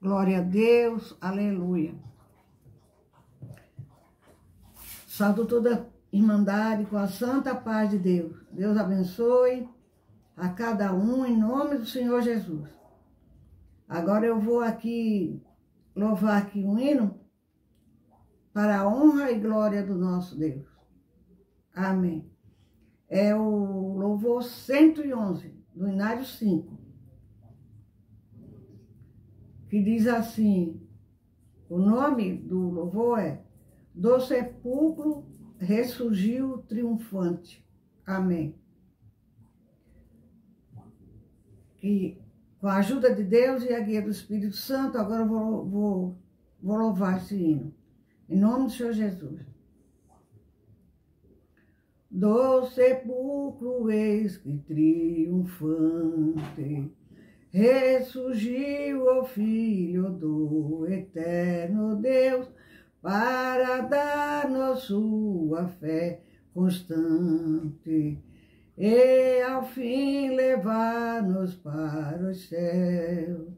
Glória a Deus, aleluia. Salto toda irmandade com a santa paz de Deus. Deus abençoe a cada um em nome do Senhor Jesus. Agora eu vou aqui louvar aqui um hino para a honra e glória do nosso Deus. Amém. É o louvor 111 do Inário 5 que diz assim, o nome do louvor é Do sepulcro ressurgiu triunfante. Amém. Que com a ajuda de Deus e a guia do Espírito Santo, agora eu vou, vou, vou louvar esse hino. Em nome do Senhor Jesus. Do sepulcro eis que triunfante ressurgiu o Filho do Eterno Deus para dar-nos sua fé constante e ao fim levar-nos para o céu.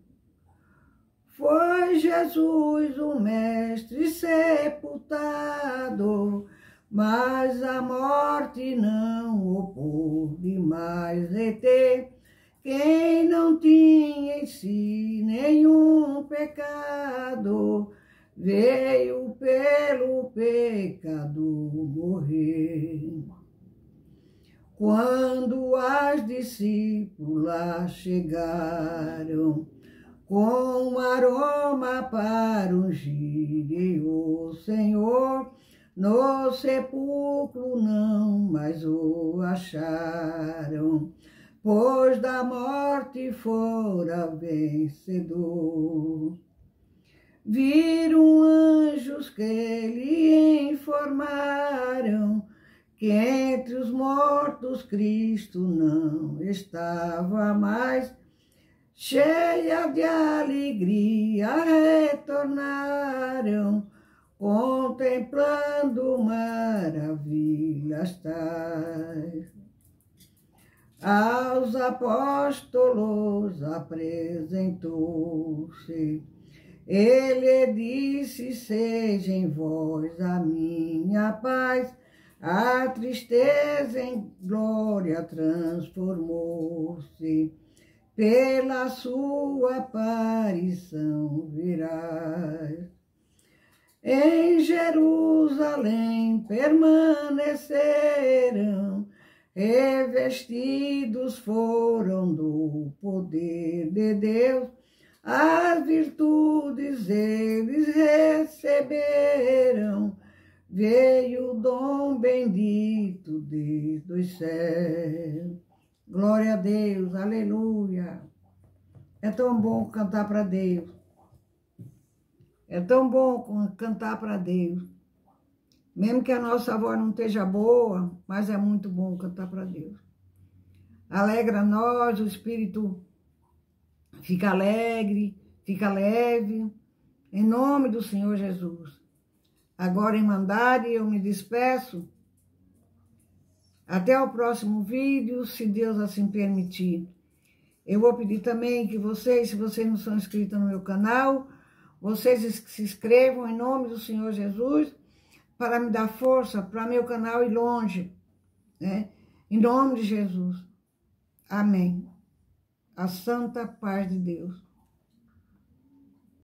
Foi Jesus o Mestre sepultado, mas a morte não o pôde mais reter quem não tinha em si nenhum pecado, veio pelo pecado morrer. Quando as discípulas chegaram, com aroma para ungir o Senhor, no sepulcro não mais o acharam pois da morte fora vencedor. Viram anjos que lhe informaram que entre os mortos Cristo não estava mais, cheia de alegria retornaram, contemplando maravilhas tais. Aos apóstolos apresentou-se. Ele disse: Seja em vós a minha paz. A tristeza em glória transformou-se. Pela sua aparição virás. Em Jerusalém permanecerão revestidos foram do poder de Deus, as virtudes eles receberam, veio o dom bendito desde os céus. Glória a Deus, aleluia. É tão bom cantar para Deus. É tão bom cantar para Deus. Mesmo que a nossa voz não esteja boa, mas é muito bom cantar para Deus. Alegra nós, o Espírito fica alegre, fica leve, em nome do Senhor Jesus. Agora, em mandade, eu me despeço. Até o próximo vídeo, se Deus assim permitir. Eu vou pedir também que vocês, se vocês não são inscritos no meu canal, vocês se inscrevam em nome do Senhor Jesus para me dar força para meu canal ir longe, né? Em nome de Jesus. Amém. A santa paz de Deus.